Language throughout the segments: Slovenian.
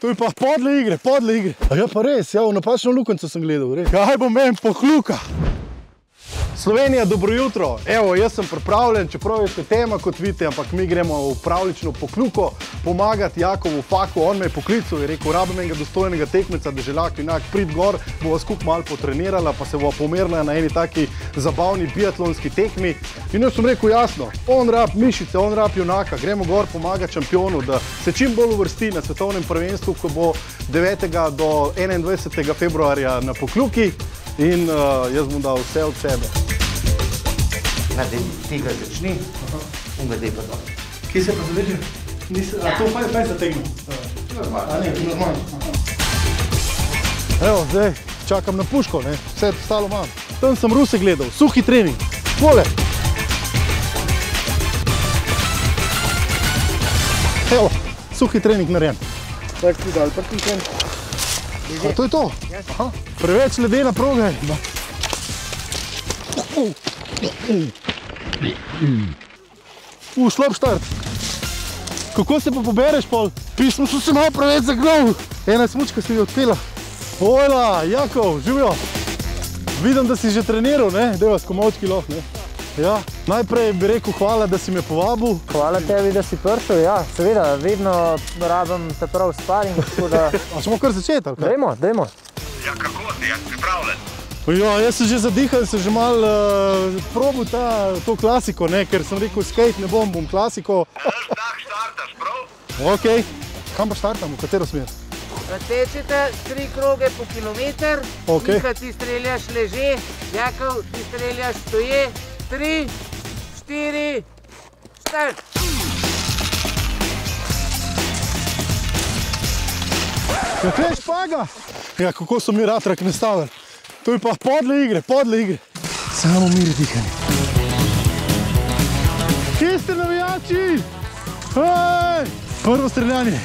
To je pa podle igre, podle igre. A ja, pa res, ja, v napačno lukenco sem gledal, res. Kaj bom meni pohluka? Slovenija, dobro jutro. Evo, jaz sem pripravljen, čeprav je to tema, kot vidite, ampak mi gremo v pravlično pokluko pomagati Jakovu Faku. On me je poklical in rekel, rabim enega dostojnega tekmeca, da želak inak prid gor, bova skupaj malo potrenirala, pa se bova pomerila na eni taki zabavni biatlonski tekmi. In jaz sem rekel, jasno, on rab mišice, on rab junaka, gremo gor pomagati šampionu, da se čim bolj uvrsti na svetovnem prvenstvu, ko bo 9. do 21. februarja na pokluki. In uh, jaz bom dal vse od sebe. Na tega začni, unga dej pa dol. Kje se pa zadržim? A to pa je fajn zategnil? A ne, normalno. Evo, zdaj čakam na puško, ne? vse ostalo imam. Tam sem Ruse gledal, suhi trening. Tole. Evo, suhi trening narejen. Tak ti dal, pa ti trening. A to je to? Aha. Preveč ledena proga je. No. U, slab štart. Kako se pa pobereš pol? Pismo so se malo preveč zagnal. Ena smučka se je odpela. Ojla, Jakov, živijo. Vidim, da si že treniral, ne? Deva s komovčki loh, ne? Ja, najprej bi rekel hvala, da si me povabil. Hvala tebi, da si prišel. Ja, seveda, vedno rabim te prav sparing, tako da... A smo kar začeti, ali kaj? Dajmo, dajmo. Ja, kako si, jaz pripravljen? Ja, jaz sem že zadihal, sem že mal uh, probil ta, to klasiko, ne? ker sem rekel, skate ne bom, bom klasiko. Tak štartaš, prav? Ok, kam pa štartam, v katero smer? Tečete tri kroge po kilometr, Okej. Miha ti streljaš leže, Jakov ti streljaš stoje, tri, štiri, štart. Ja, kaj špaga? Ja, kako so mi ratrak nastavili? To je pa podle igre, podle igre. Samo miri dihanje. Kje ste navijači? Hej! Prvo streljanje.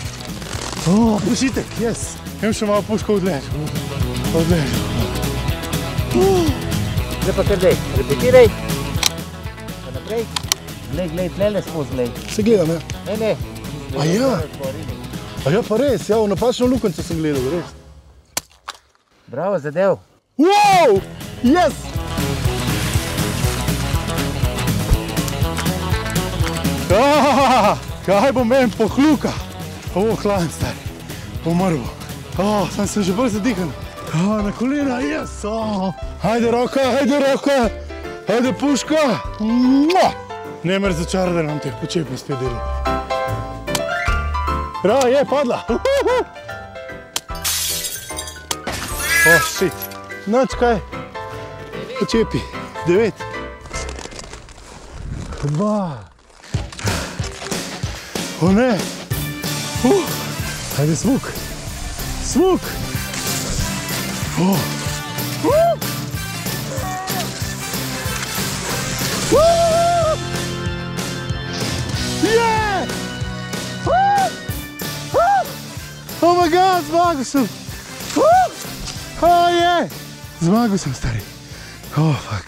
O, pošitek, yes. Imam še malo puško odlež. Odlež. Zdaj pa kar dej, repetiraj. Pa naprej. Glej, glej, tlele skozi, glej. Se gledam, ja. Ne, ne. A ja? A ja, pa res, ja, v napačno lukenco sem gledal, res. Bravo, zadev. Wow! Yes! Ah, kaj bo meni pohluka? O, hladen stari, umrl bo. Oh, sem se že bolj zadihan. Oh, na kolena, yes! Oh. Hajde roka, hajde roka, hajde puška. Mua! Ne mer začara, da nam teh počepno spet deli. Ra, je, padla. Uhuhu. Oh, shit. Noč kaj? Počepi. Devet. Dva. O ne. Uh. Ajde smuk. Smuk. Oh. Uh. Uh. Yeah. Uh. Uh. Oh my god, zmagal sem. Uh. Oh, je! Zmagal sem, stari. Oh, fuck.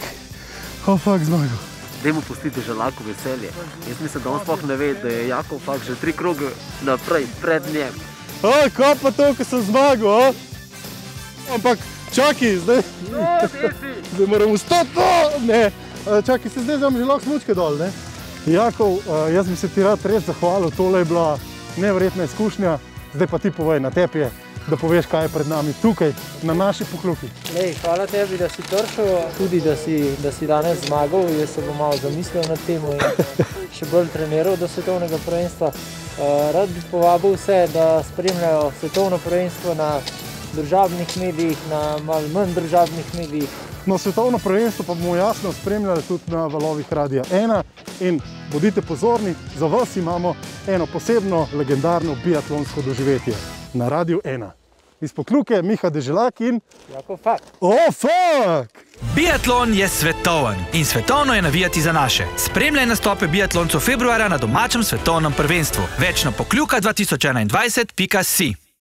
Oh, fuck, zmagal. Dajmo pustiti želaku veselje. Jaz mislim, da on sploh ne ve, da je Jakov fakt že tri kroge naprej, pred njem. Oj, ko pa to, ko sem zmagal, o? Ampak, čakaj, zdaj... Zdaj moram vstati, no! Ne, Eh, čakaj, se zdaj že lahko smučke dol, ne? Jakov, eh, jaz bi se ti rad res zahvalil, tole je bila neverjetna izkušnja. Zdaj pa ti povej na tebi, da poveš, kaj je pred nami tukaj, na naši pokluki. Lej, hvala tebi, da si prišel, tudi da si, da si danes zmagal. Jaz se bom malo zamislil nad tem in še bolj treniral do svetovnega prvenstva. Uh, rad bi povabil vse, da spremljajo svetovno prvenstvo na državnih medijih, na malo manj državnih medijih. No, svetovno prvenstvo pa bomo jasno spremljali tudi na valovih Radia 1 in bodite pozorni, za vas imamo eno posebno legendarno biatlonsko doživetje na Radiu 1. Iz pokluke Miha Deželak in... Jako fakt. Oh, fuck! Biatlon je svetoven in svetovno je navijati za naše. Spremljaj nastope biatloncev februarja na domačem svetovnem prvenstvu. Več na pokljuka 2021.si.